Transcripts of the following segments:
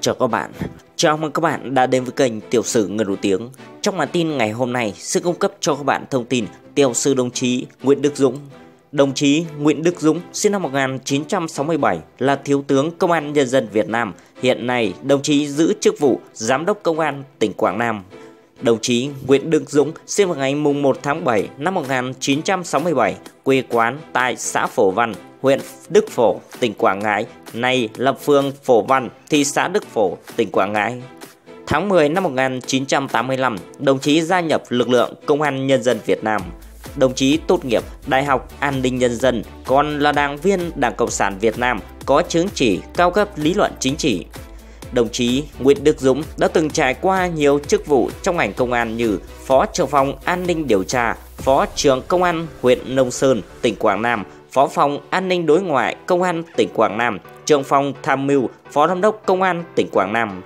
Chào các bạn, chào mừng các bạn đã đến với kênh Tiểu sử người nổi tiếng. Trong bản tin ngày hôm nay sẽ cung cấp cho các bạn thông tin Tiểu sư đồng chí Nguyễn Đức Dũng. Đồng chí Nguyễn Đức Dũng sinh năm 1967 là Thiếu tướng Công an Nhân dân Việt Nam. Hiện nay, đồng chí giữ chức vụ Giám đốc Công an tỉnh Quảng Nam. Đồng chí Nguyễn Đức Dũng sinh vào ngày 1 tháng 7 năm 1967, quê quán tại xã Phổ Văn, huyện Đức Phổ, tỉnh Quảng Ngãi, nay là phường Phổ Văn, thị xã Đức Phổ, tỉnh Quảng Ngãi. Tháng 10 năm 1985, đồng chí gia nhập lực lượng Công an Nhân dân Việt Nam. Đồng chí tốt nghiệp Đại học An ninh Nhân dân, còn là đảng viên Đảng Cộng sản Việt Nam, có chứng chỉ cao cấp lý luận chính trị. Đồng chí Nguyễn Đức Dũng đã từng trải qua nhiều chức vụ trong ngành công an như Phó trưởng phòng an ninh điều tra, Phó trưởng công an huyện Nông Sơn, tỉnh Quảng Nam, Phó phòng An ninh đối ngoại Công an tỉnh Quảng Nam, trưởng phòng tham mưu Phó Giám đốc Công an tỉnh Quảng Nam.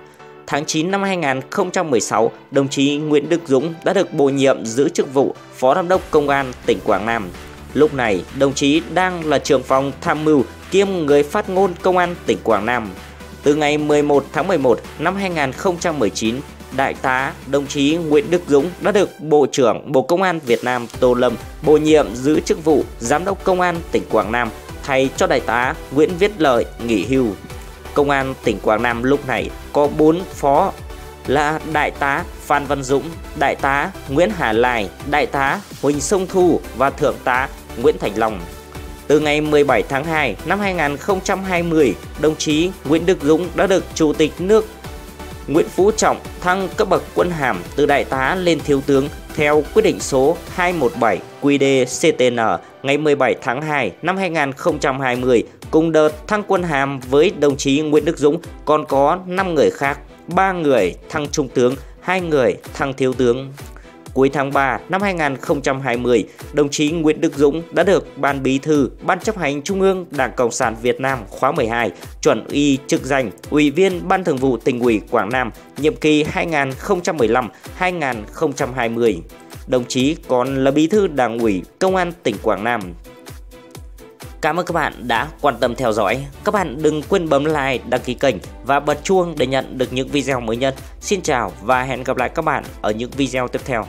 Tháng 9 năm 2016, đồng chí Nguyễn Đức Dũng đã được bổ nhiệm giữ chức vụ Phó Giám đốc Công an tỉnh Quảng Nam. Lúc này, đồng chí đang là trưởng phòng tham mưu kiêm người phát ngôn Công an tỉnh Quảng Nam. Từ ngày 11 tháng 11 năm 2019, Đại tá đồng chí Nguyễn Đức Dũng đã được Bộ trưởng Bộ Công an Việt Nam Tô Lâm bổ nhiệm giữ chức vụ Giám đốc Công an tỉnh Quảng Nam thay cho Đại tá Nguyễn Viết Lợi nghỉ hưu. Công an tỉnh Quảng Nam lúc này có 4 phó là Đại tá Phan Văn Dũng, Đại tá Nguyễn Hà Lai, Đại tá Huỳnh Sông Thu và Thượng tá Nguyễn Thành Long. Từ ngày 17 tháng 2 năm 2020, đồng chí Nguyễn Đức Dũng đã được Chủ tịch nước Nguyễn Phú Trọng thăng cấp bậc quân hàm từ đại tá lên thiếu tướng theo quyết định số 217 QĐ-CTN ngày 17 tháng 2 năm 2020 cùng đợt thăng quân hàm với đồng chí Nguyễn Đức Dũng còn có 5 người khác, 3 người thăng trung tướng, 2 người thăng thiếu tướng. Cuối tháng 3 năm 2020, đồng chí Nguyễn Đức Dũng đã được Ban Bí thư Ban chấp hành Trung ương Đảng Cộng sản Việt Nam khóa 12 chuẩn y chức danh Ủy viên Ban Thường vụ tỉnh ủy Quảng Nam nhiệm kỳ 2015-2020. Đồng chí còn là Bí thư Đảng ủy Công an tỉnh Quảng Nam. Cảm ơn các bạn đã quan tâm theo dõi. Các bạn đừng quên bấm like, đăng ký kênh và bật chuông để nhận được những video mới nhất. Xin chào và hẹn gặp lại các bạn ở những video tiếp theo.